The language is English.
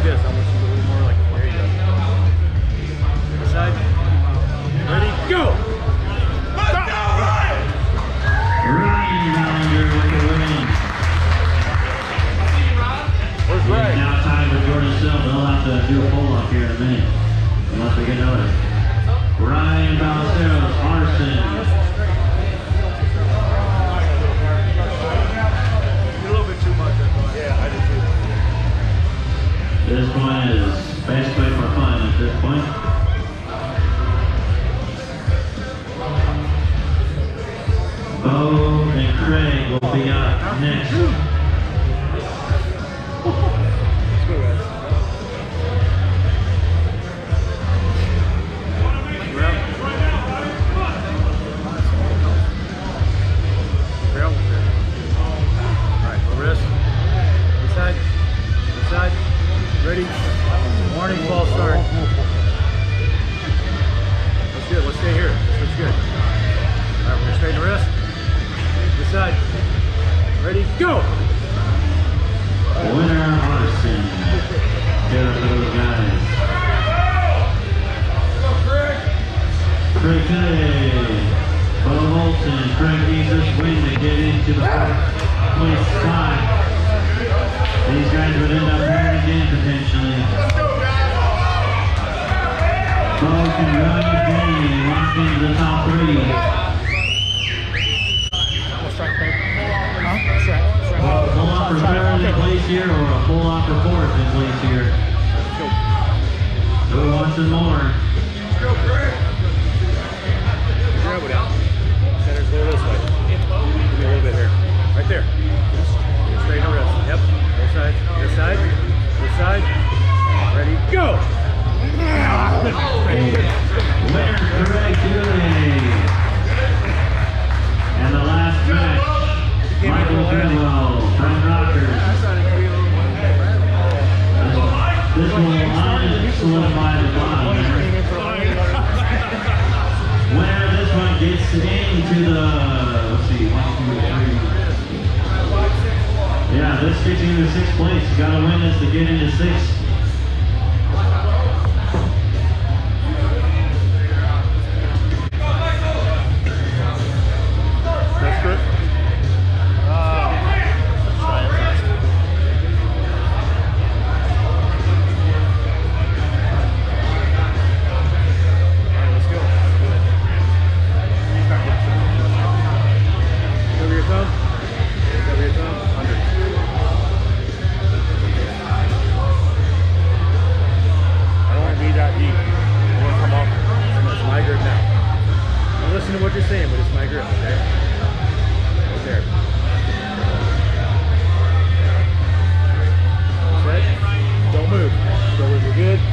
like this. I want you to go a little more like, there you go. This side. Ready, go! Ryan Ballinger with the win. Where's It's Ray? now time for Jordan Silva. They'll have to do a pull-up here in a minute. Unless we get noticed. Ryan Ballesteros, Arson. This one is basically for fun at this point. Bo and Craig will be up next. Side. Ready? Go! Winner Arson. Get up those guys. Craig Day, Bo Holton, Craig Jesus win to get into the fourth place spot. These guys would end up here or a pull off for fourth in place here. Who wants some more? Grab it out. Center's a little this way. Give me a little bit here. Right there. Straighten the wrist. Yep. Both sides. This side. This side. Ready. Go! This will solidify the bottom. Winner of this one gets into the, let's see, one, two, three. Yeah, this gets you into sixth place. You gotta win this to get into sixth. grip, okay? Right there. Right. Don't move. Go with your good.